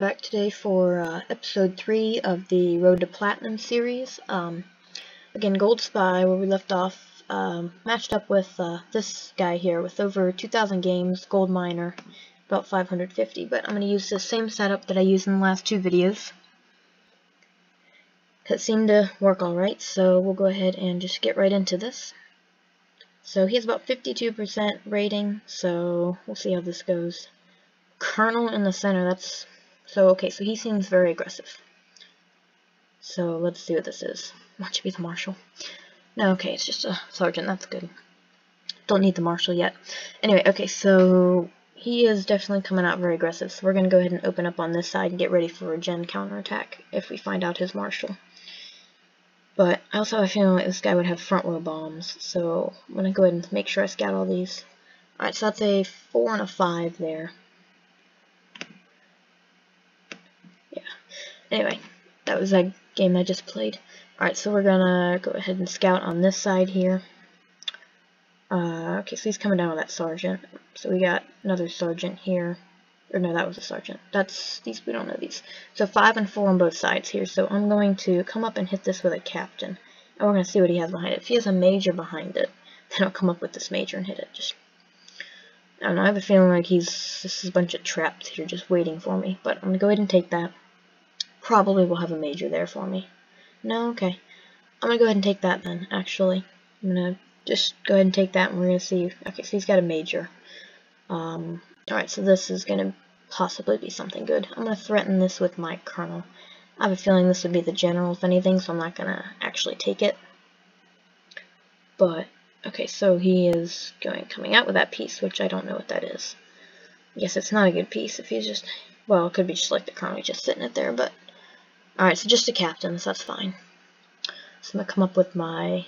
back today for uh, episode 3 of the Road to Platinum series. Um, again, Gold Spy, where we left off, um, matched up with uh, this guy here with over 2,000 games, Gold Miner, about 550. But I'm going to use the same setup that I used in the last two videos. It seemed to work alright, so we'll go ahead and just get right into this. So he has about 52% rating, so we'll see how this goes. Colonel in the center, that's so, okay, so he seems very aggressive. So, let's see what this is. Watch be the marshal. No, okay, it's just a sergeant, that's good. Don't need the marshal yet. Anyway, okay, so he is definitely coming out very aggressive, so we're going to go ahead and open up on this side and get ready for a gen counterattack if we find out his marshal. But I also have a feeling like this guy would have front row bombs, so I'm going to go ahead and make sure I scout all these. Alright, so that's a 4 and a 5 there. Anyway, that was that game I just played. Alright, so we're gonna go ahead and scout on this side here. Uh, okay, so he's coming down with that sergeant. So we got another sergeant here. Or no, that was a sergeant. That's, these, we don't know these. So five and four on both sides here. So I'm going to come up and hit this with a captain. And we're to see what he has behind it. If he has a major behind it, then I'll come up with this major and hit it. Just, I don't know, I have a feeling like he's, this is a bunch of traps here just waiting for me. But I'm to go ahead and take that probably will have a major there for me. No, okay. I'm gonna go ahead and take that then, actually. I'm gonna just go ahead and take that and we're gonna see. Okay, so he's got a major. Um, Alright, so this is gonna possibly be something good. I'm gonna threaten this with my colonel. I have a feeling this would be the general, if anything, so I'm not gonna actually take it. But, okay, so he is going coming out with that piece, which I don't know what that is. I guess it's not a good piece if he's just, well, it could be just like the colonel just sitting it there, but Alright, so just a captain, so that's fine. So I'm going to come up with my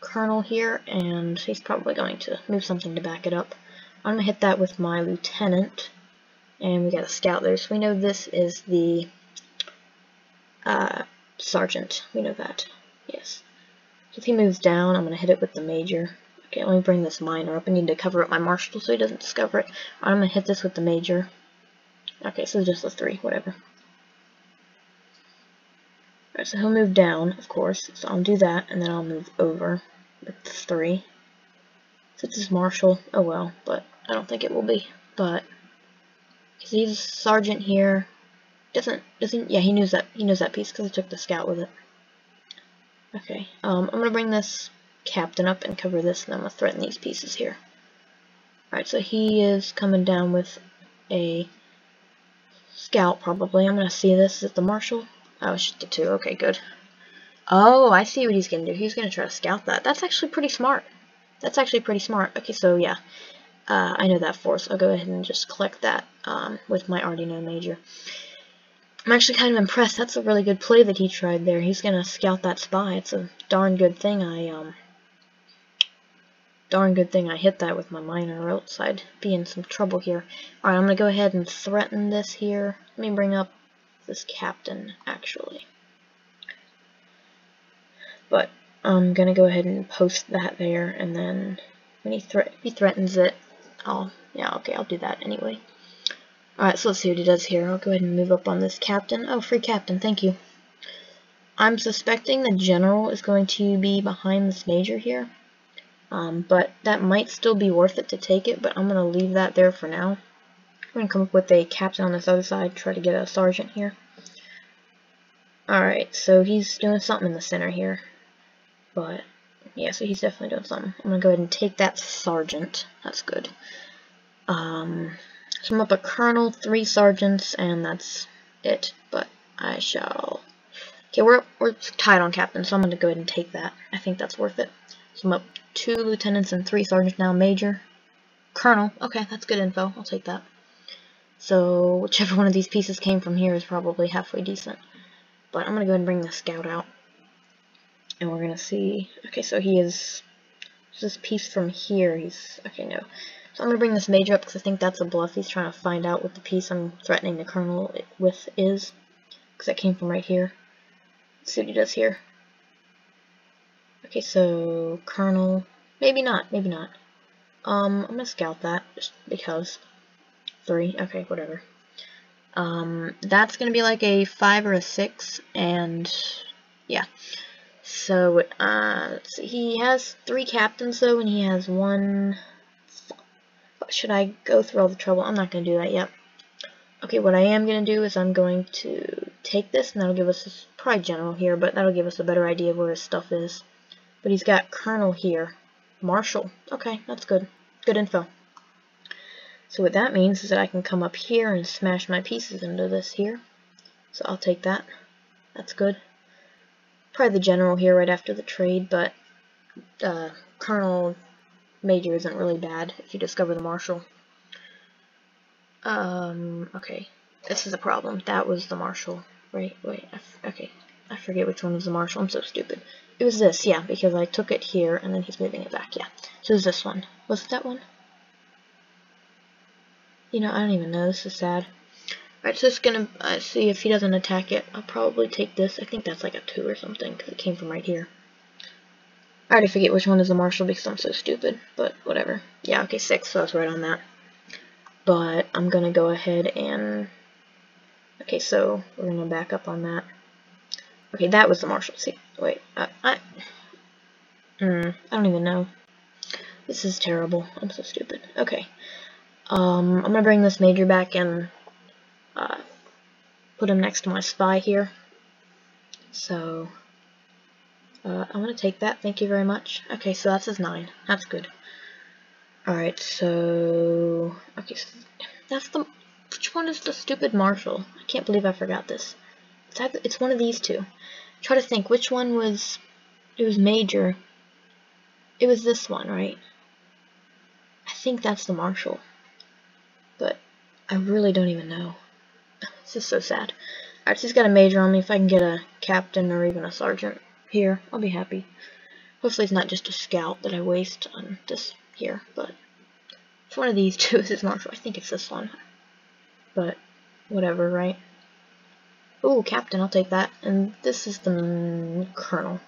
colonel here, and he's probably going to move something to back it up. I'm going to hit that with my lieutenant, and we got a scout there, so we know this is the uh, sergeant. We know that, yes. So if he moves down, I'm going to hit it with the major. Okay, let me bring this miner up. I need to cover up my marshal so he doesn't discover it. I'm going to hit this with the major. Okay, so just a three, whatever. Right, so he'll move down, of course. So I'll do that, and then I'll move over with three. So it's Marshal. Oh well, but I don't think it will be. But because he's sergeant here, doesn't doesn't yeah he knows that he knows that piece because I took the scout with it. Okay, um, I'm gonna bring this captain up and cover this, and I'm gonna threaten these pieces here. Alright, so he is coming down with a scout probably. I'm gonna see this. Is it the marshal? Oh, it's just the two. Okay, good. Oh, I see what he's going to do. He's going to try to scout that. That's actually pretty smart. That's actually pretty smart. Okay, so yeah. Uh, I know that force. I'll go ahead and just collect that um, with my already known major. I'm actually kind of impressed. That's a really good play that he tried there. He's going to scout that spy. It's a darn good thing I, um, darn good thing I hit that with my miner, or else I'd be in some trouble here. Alright, I'm going to go ahead and threaten this here. Let me bring up this captain, actually. But I'm going to go ahead and post that there, and then when he, thre he threatens it, I'll, yeah, okay, I'll do that anyway. Alright, so let's see what he does here. I'll go ahead and move up on this captain. Oh, free captain, thank you. I'm suspecting the general is going to be behind this major here. Um, but that might still be worth it to take it, but I'm going to leave that there for now. I'm going to come up with a captain on this other side, try to get a sergeant here. Alright, so he's doing something in the center here. But, yeah, so he's definitely doing something. I'm going to go ahead and take that sergeant. That's good. Um, so I'm up a colonel, three sergeants, and that's it. But I shall... Okay, we're, we're tied on captain, so I'm going to go ahead and take that. I think that's worth it. So I'm up two lieutenants and three sergeants now. Major, colonel. Okay, that's good info. I'll take that. So whichever one of these pieces came from here is probably halfway decent. But I'm going to go ahead and bring the scout out. And we're going to see... Okay, so he is... This piece from here, he's... Okay, no. So I'm going to bring this major up because I think that's a bluff. He's trying to find out what the piece I'm threatening the colonel with is. Because that came from right here. Let's see what he does here. Okay, so colonel... Maybe not, maybe not. Um, I'm going to scout that, just because. Three, okay, whatever. Um, that's going to be like a 5 or a 6, and yeah. So, uh, he has three captains, though, and he has one... Should I go through all the trouble? I'm not going to do that yet. Okay, what I am going to do is I'm going to take this, and that'll give us pride general here, but that'll give us a better idea of where his stuff is. But he's got colonel here. Marshal. Okay, that's good. Good info. So what that means is that I can come up here and smash my pieces into this here. So I'll take that. That's good. Probably the general here right after the trade, but uh, Colonel Major isn't really bad if you discover the Marshal. Um, okay. This is a problem. That was the Marshal. Right, wait, okay. I forget which one was the Marshal. I'm so stupid. It was this, yeah, because I took it here, and then he's moving it back, yeah. So it was this one. Was it that one? You know, I don't even know. This is sad. Alright, so it's gonna uh, see if he doesn't attack it. I'll probably take this. I think that's like a 2 or something, because it came from right here. I already forget which one is the Marshal because I'm so stupid, but whatever. Yeah, okay, 6, so I was right on that. But I'm gonna go ahead and... Okay, so we're gonna back up on that. Okay, that was the Marshal. See, wait, uh, I... Mm, I don't even know. This is terrible. I'm so stupid. Okay. Um, I'm gonna bring this major back and uh, put him next to my spy here. So, uh, I'm gonna take that. Thank you very much. Okay, so that's his nine. That's good. Alright, so... Okay, so that's the... Which one is the stupid marshal? I can't believe I forgot this. It's, either, it's one of these two. Try to think, which one was... It was major. It was this one, right? I think that's the marshal but I really don't even know. It's just so sad. Alright, so he's got a major on me. If I can get a captain or even a sergeant here, I'll be happy. Hopefully it's not just a scout that I waste on this here, but it's one of these two is his marshal. I think it's this one. But, whatever, right? Ooh, captain, I'll take that. And this is the colonel.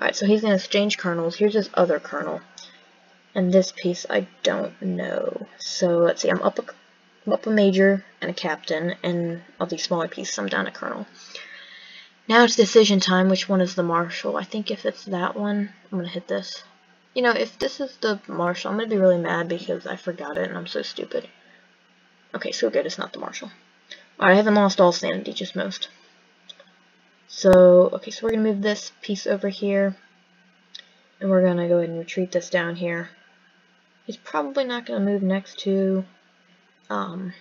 Alright, so he's going to exchange colonels. Here's his other colonel. And this piece I don't know. So let's see, I'm up a, I'm up a major and a captain, and all these smaller pieces I'm down a colonel. Now it's decision time, which one is the marshal. I think if it's that one, I'm going to hit this. You know, if this is the marshal, I'm going to be really mad because I forgot it and I'm so stupid. Okay, so good, it's not the marshal. Alright, I haven't lost all sanity, just most. So, okay, so we're going to move this piece over here. And we're going to go ahead and retreat this down here. He's probably not going to move next to... Um,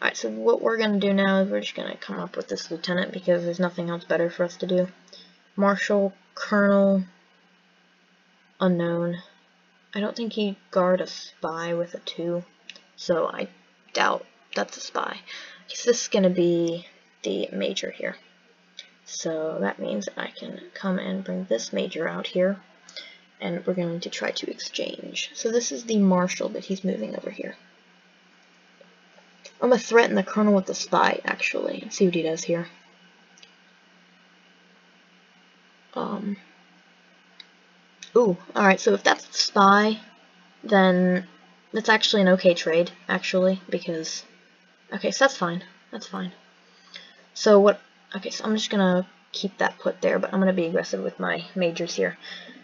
Alright, so what we're going to do now is we're just going to come up with this lieutenant because there's nothing else better for us to do. Marshal, Colonel, Unknown. I don't think he'd guard a spy with a 2, so I doubt that's a spy. So this is going to be the major here. So that means I can come and bring this major out here and we're going to try to exchange. So this is the marshal that he's moving over here. I'm going to threaten the colonel with the spy, actually, and see what he does here. Um, ooh, alright, so if that's the spy, then that's actually an okay trade, actually, because, okay, so that's fine, that's fine. So what, okay, so I'm just going to keep that put there, but I'm going to be aggressive with my majors here.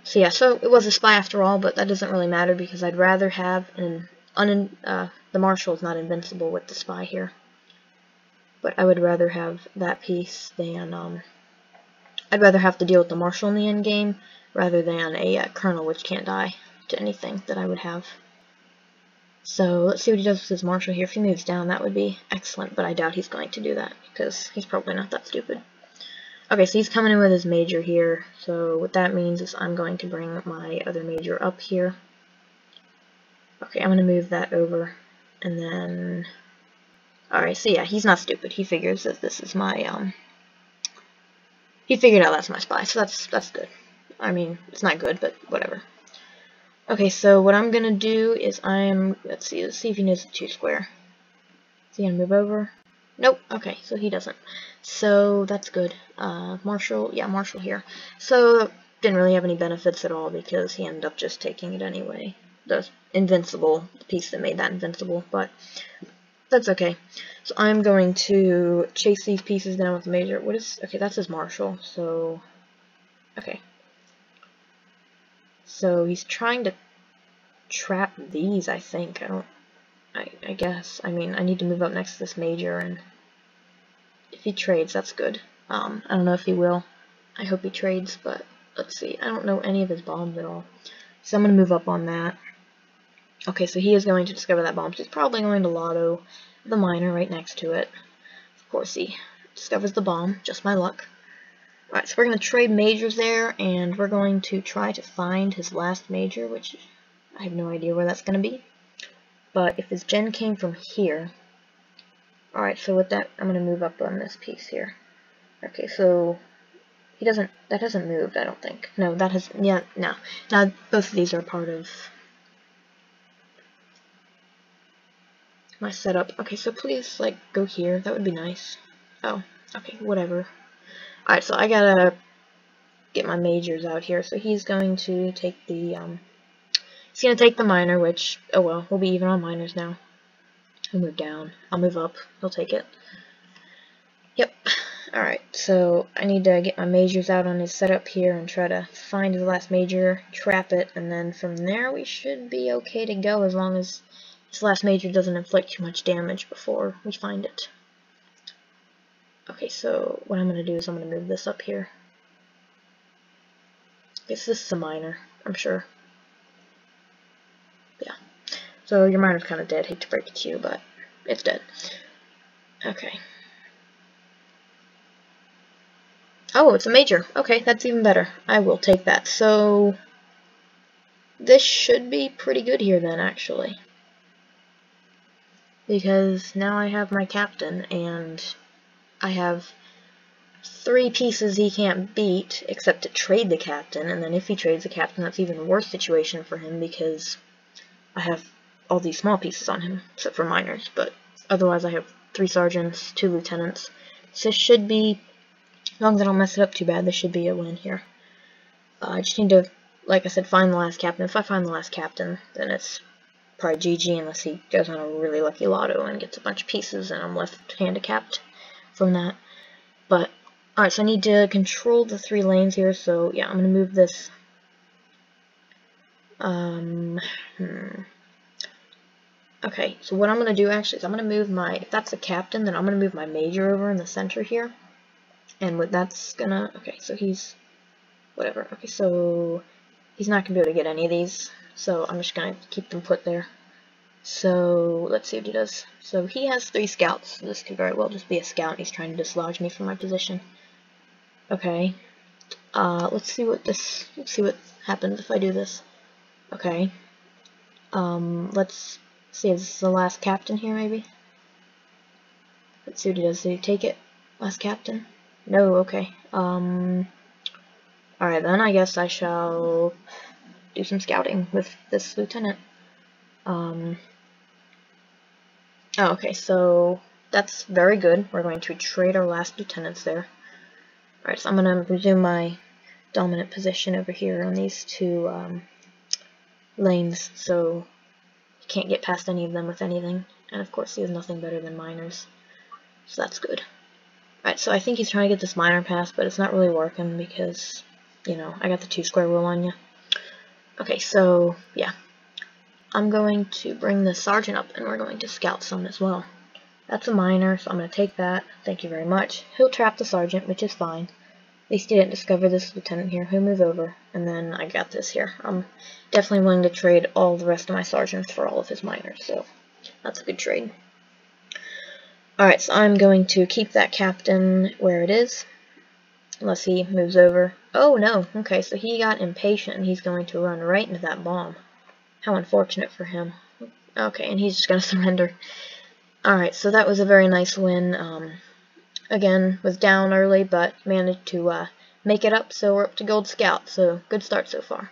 So yeah, so it was a spy after all, but that doesn't really matter because I'd rather have an un uh, the marshal is not invincible with the spy here. But I would rather have that piece than um, I'd rather have to deal with the marshal in the end game rather than a uh, colonel which can't die to anything that I would have. So let's see what he does with his marshal here. If he moves down, that would be excellent, but I doubt he's going to do that because he's probably not that stupid. Okay, so he's coming in with his major here. So what that means is I'm going to bring my other major up here. Okay, I'm going to move that over. And then... Alright, so yeah, he's not stupid. He figures that this is my, um... He figured out that's my spy, so that's, that's good. I mean, it's not good, but whatever. Okay, so what I'm going to do is I'm... Let's see, let's see if he knows the 2 square. Is he going to move over? Nope. Okay, so he doesn't. So that's good. Uh, Marshal, yeah, Marshal here. So didn't really have any benefits at all because he ended up just taking it anyway. The invincible the piece that made that invincible, but that's okay. So I'm going to chase these pieces down with the major. What is, okay, that's his Marshal, so, okay. So he's trying to trap these, I think. I don't, I, I guess. I mean, I need to move up next to this major, and if he trades, that's good. Um, I don't know if he will. I hope he trades, but let's see. I don't know any of his bombs at all. So I'm going to move up on that. Okay, so he is going to discover that bomb. So he's probably going to lotto the miner right next to it. Of course, he discovers the bomb. Just my luck. Alright, so we're going to trade majors there, and we're going to try to find his last major, which I have no idea where that's going to be. But if his gen came from here, alright, so with that, I'm going to move up on this piece here. Okay, so he doesn't, that hasn't moved, I don't think. No, that has, yeah, no. Now, both of these are part of my setup. Okay, so please, like, go here. That would be nice. Oh, okay, whatever. Alright, so I gotta get my majors out here. So he's going to take the, um, he's gonna take the miner, which, oh well, we'll be even on miners now. He'll move down. I'll move up. He'll take it. Yep. Alright, so I need to get my majors out on his setup here and try to find his last major, trap it, and then from there we should be okay to go as long as his last major doesn't inflict too much damage before we find it. Okay, so what I'm going to do is I'm going to move this up here. I Guess this is a miner, I'm sure. Yeah. So your miner's kind of dead, hate to break it to you, but it's dead. Okay. Oh, it's a major. Okay, that's even better. I will take that. So, this should be pretty good here then, actually. Because now I have my captain, and I have three pieces he can't beat, except to trade the captain, and then if he trades the captain, that's even worse situation for him, because I have all these small pieces on him, except for miners, but otherwise I have three sergeants, two lieutenants. So this should be as long as I don't mess it up too bad, this should be a win here. Uh, I just need to, like I said, find the last captain. If I find the last captain, then it's probably GG unless he goes on a really lucky lotto and gets a bunch of pieces and I'm left handicapped from that. But, alright, so I need to control the three lanes here, so yeah, I'm going to move this. Um, hmm. Okay, so what I'm going to do actually is I'm going to move my, if that's the captain, then I'm going to move my major over in the center here. And what that's gonna, okay, so he's, whatever, okay, so he's not gonna be able to get any of these, so I'm just gonna keep them put there. So, let's see what he does. So he has three scouts, this could very well just be a scout, he's trying to dislodge me from my position. Okay, uh, let's see what this, let's see what happens if I do this. Okay, um, let's see if this is the last captain here, maybe? Let's see what he does. Did he take it? Last captain? No, okay. Um, alright then, I guess I shall do some scouting with this lieutenant. Um, oh, okay, so that's very good. We're going to trade our last lieutenants there. Alright, so I'm going to resume my dominant position over here on these two um, lanes, so he can't get past any of them with anything. And of course he has nothing better than miners, so that's good. Alright, so I think he's trying to get this miner pass, but it's not really working because, you know, I got the two square rule on you. Okay, so, yeah. I'm going to bring the sergeant up, and we're going to scout some as well. That's a miner, so I'm going to take that. Thank you very much. He'll trap the sergeant, which is fine. Least he didn't discover this lieutenant here. He'll move over, and then I got this here. I'm definitely willing to trade all the rest of my sergeants for all of his miners, so that's a good trade. Alright, so I'm going to keep that captain where it is, unless he moves over. Oh no, okay, so he got impatient and he's going to run right into that bomb. How unfortunate for him. Okay, and he's just going to surrender. Alright, so that was a very nice win. Um, again, was down early, but managed to uh, make it up, so we're up to Gold Scout, so good start so far.